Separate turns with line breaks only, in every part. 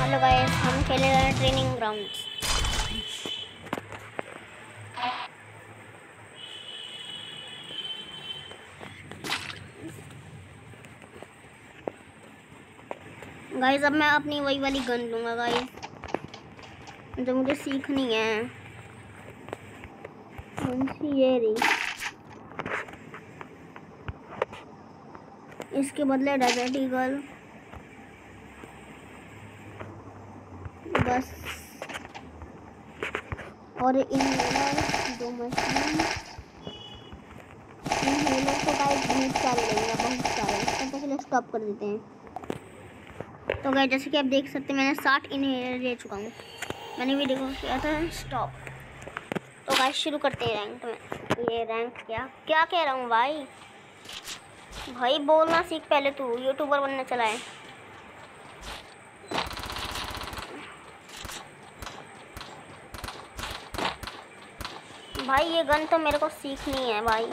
Hello guys हम खेले रहे हैं ट्रेनिंग ग्राउंड गाइस अब मैं अपनी वही वाली गन लूँगा गाइस जो मुझे सीखनी है। ये रही। इसके बदले डेजर्ट ईगल बस। और इनहेलर दो मशीन। इनहेलर तो गाइस बहुत सारे लेंगे बहुत सारे। इसको पहले स्टॉप कर देते हैं। तो गाइस जैसे कि आप देख सकते हैं, मैंने साठ इनहेलर ले चुका हूँ। मैंने वीडियो को किया था? स्टॉप तो गाइस शुरू करते हैं रैंक में। ये रैंक क्या? क्या कह रहा हूँ भाई? भाई, बोलना सीख पहले तू यूट्यूबर बनने चला है। भाई ये गन तो मेरे को सीखनी है भाई।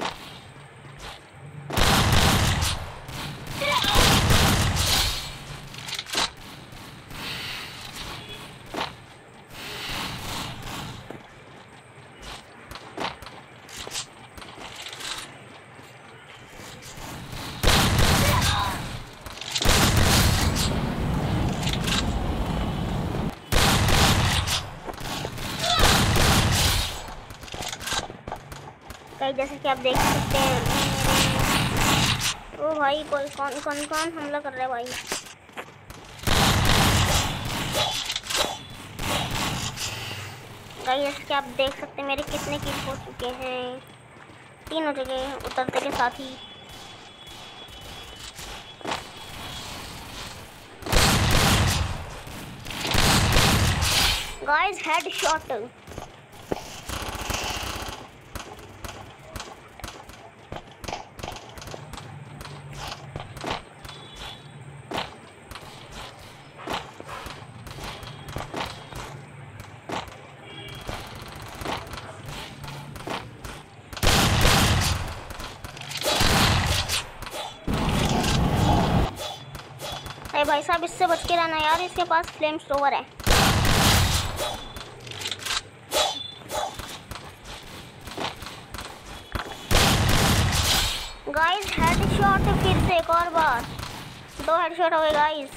जैसे कि आप देख सकते हैं। ओ भाई कोई कौन कौन कौन हमला कर रहा है भाई? जैसे कि आप देख सकते हैं, मेरे कितने किल हो चुके हैं। तीन हो चुके हैं, उतरते के साथ ही। गाइस हेड भाई साहब, इससे बच के रहना यार, इसके पास फ्लेम स्टोवर है। गाइस हेडशॉट फिर से एक और बार। दो हेडशॉट हो गए गाइस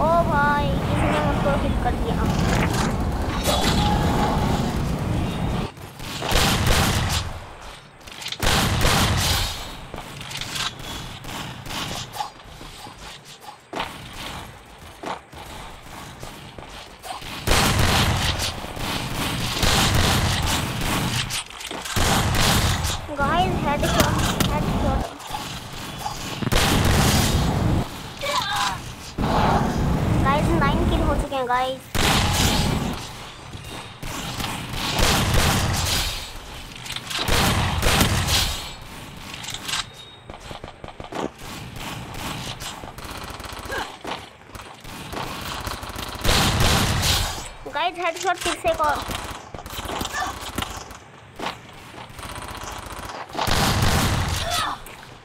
ओ भाई किसी ने मुझको हिट कर दिया Guys, headshot, headshot. Guys, nine kill हो चुके हैं guys. Guys, headshot फिर से एक.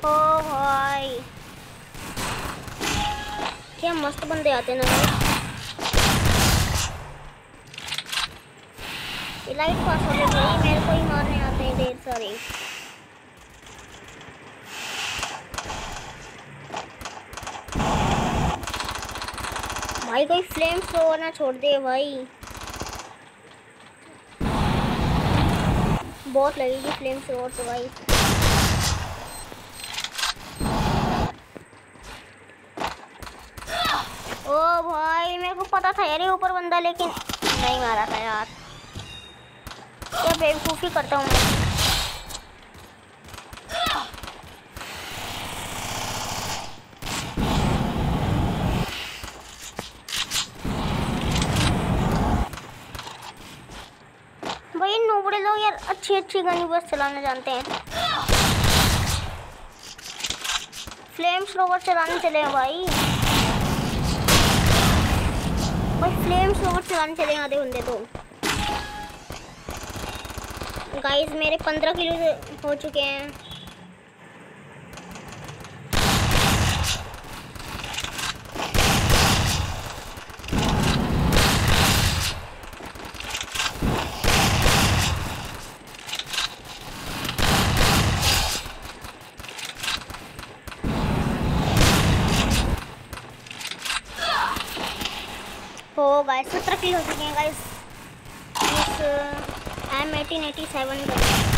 ओ भाई क्या मस्त बंदे आते ना ये लाइट पास हो गई मेरे को ही मारने आते हैं ढेर सारे भाई कोई फ्लेम थ्रोवर ना छोड़ दे भाई। बहुत लगेगी फ्लेम थ्रोवर तो भाई। ओ भाई, मेरे को पता था यार ऊपर बंदा, लेकिन नहीं मारा था यार। क्या बेवकूफ़ी करता हूँ मैं भाई नोबड़े लोग यार अच्छी अच्छी गनी बस चलाना जानते हैं। फ्लेम स्लोवर चलाने चले हैं भाई। भाई फ्लेम स्लोवर चलाने चले आधे बंदे तो। गाइस मेरे पंद्रह किलो हो चुके हैं हो गाइस सत्रह किल हो चुके हैं गाइस इस एम एटीन एटी सेवन का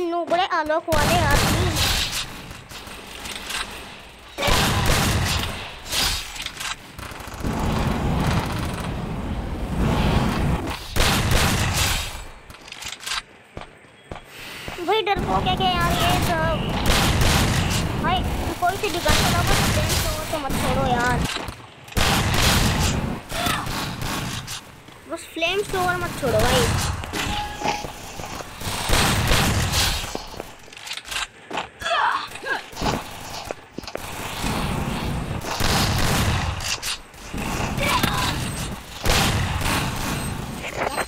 नू बड़े आलोक वाले आदमी भाई डर को क्या क्या यार ये सब भाई कोई सी दुकान चलाओ बस यार। बस फ्लेम स्टोर मत छोड़ो भाई।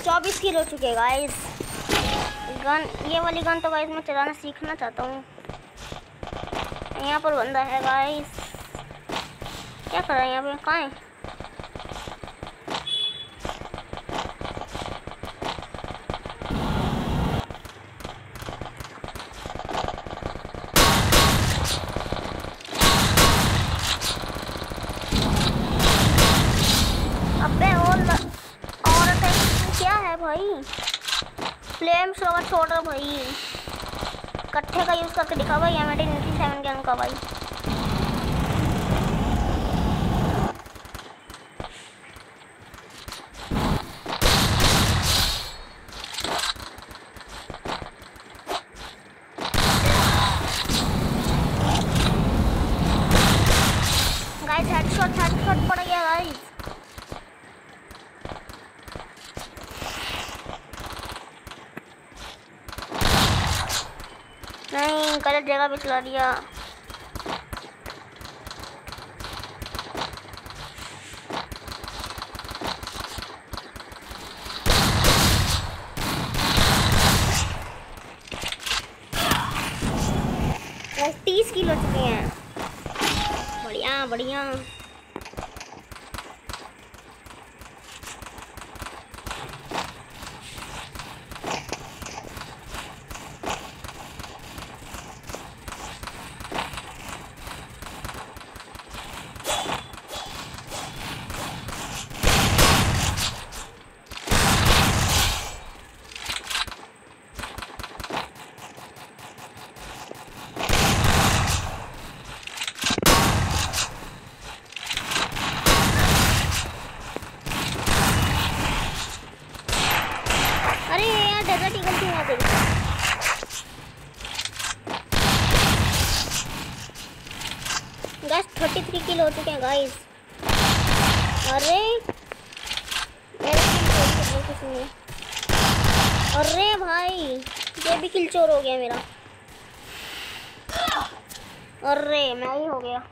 चौबीस किलो चुके गाइस गन ये वाली गन तो गाइस मैं चलाना सीखना चाहता हूँ। यहाँ पर बंदा है गाइस क्या कर रहा है पे कहाँ है फ्लेम शोवर छोड़ो भाई। कट्ठे का यूज़ करके दिखा भाई एम एटी सेवन गन का भाई गाइस हेडशॉट हेडशॉट पड़ गया गाइस नहीं गलत जगह पे चला दिया। तीस किलो चुके हैं। बढ़िया बढ़िया गैस थर्टी थ्री किलो हो चुके हैं गाइस अरे अरे भाई, ये भी किल चोर हो गया मेरा। अरे, मैं ही हो गया।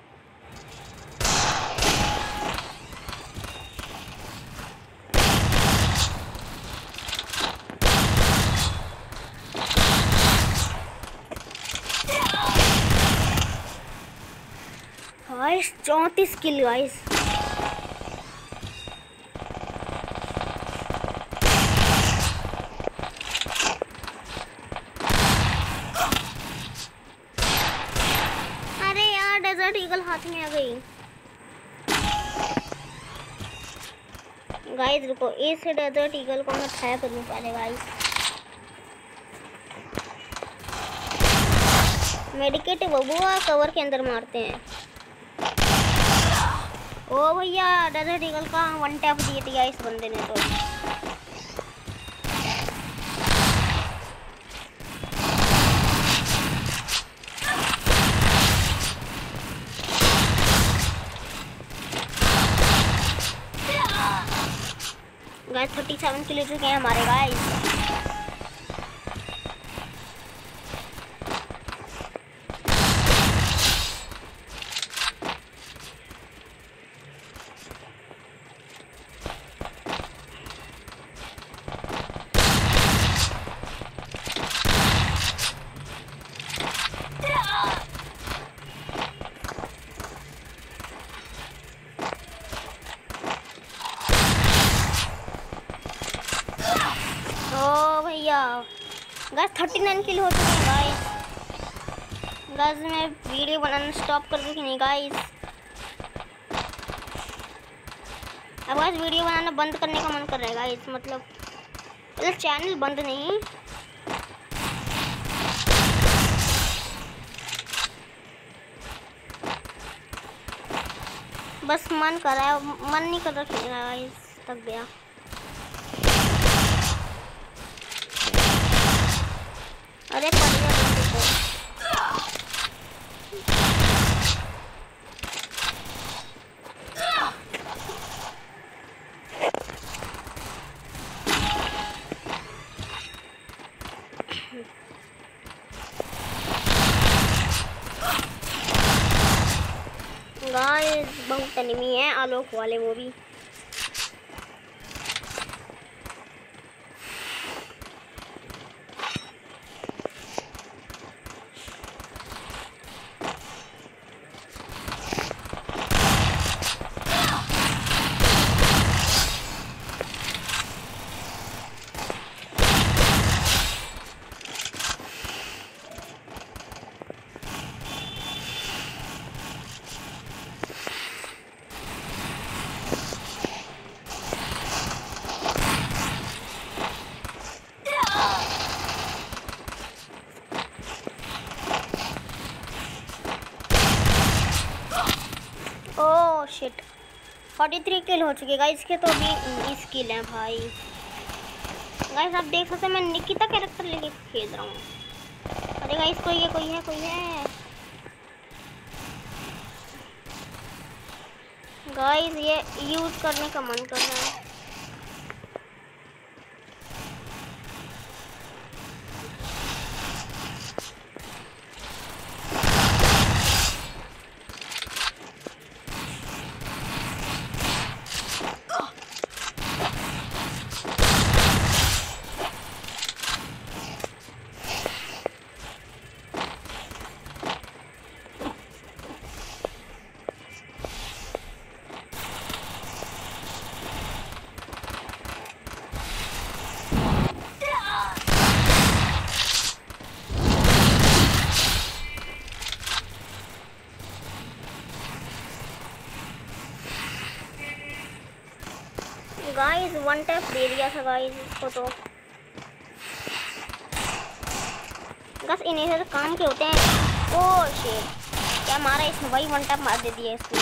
गाइस चौंतीस किल गाइस अरे यार डेजर्ट ईगल हाथ में आ गई। गाइस रुको, इस डेजर्ट ईगल को मैं खाया करूँ पहले गाइस मेडिकेट बबुआ कवर के अंदर मारते हैं। ओ भैया डेजर्ट ईगल का। वन टैप दिए दिया इस बंदे ने तो। गाइस थर्टी सेवन किलो चुके हैं हमारे गाइस गया गैस थर्टी नाइन किल हो चुके हैं गाइस गाइस मैं वीडियो बनाना स्टॉप कर दूँ कि नहीं गाइस अब गाइस वीडियो बनाना बंद करने का मन कर रहा है गाइस मतलब मतलब चैनल बंद नहीं. बस मन कर रहा है, मन नहीं कर रहा खेलने गाइस तक गया अरे गाइस बहुत एनिमी है आलोक वाले वो भी। शिट फोर्टी थ्री किल हो चुके गाइस के तो अभी उन्नीस किल हैं भाई। गाइस आप देख सकते हैं, मैं निकिता कैरेक्टर लेके खेल रहा हूँ। अरे गाइस कोई है कोई है कोई है। गाइस ये यूज़ करने का मन कर रहा है। वन दे दिया था गाइस इसको तो। बस इन्हें से काम के होते हैं। ओ शेट क्या मारा इसने? वही वन टैप मार दे दिया इसको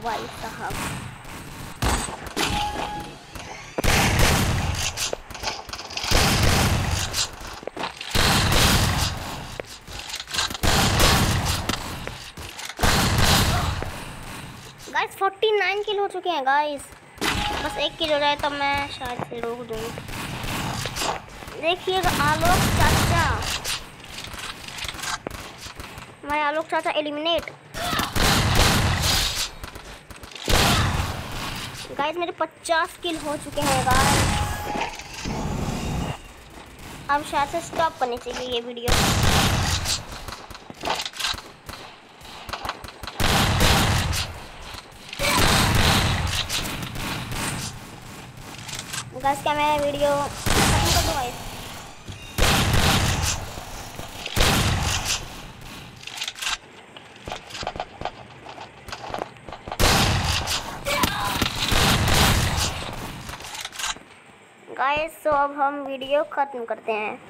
भाई साहब। गाइस 49 किल हो चुके हैं गाइस बस एक किल हो जाए तब मैं शायद से रोक दूँ। देखिएगा आलोक चाचा। हमारे आलोक चाचा एलिमिनेट गाइस मेरे 50 किल हो चुके हैं गाइस अब शायद से स्टॉप करनी चाहिए ये वीडियो गैस क्या मैं वीडियो गाइस गाइस तो अब हम वीडियो ख़त्म करते हैं।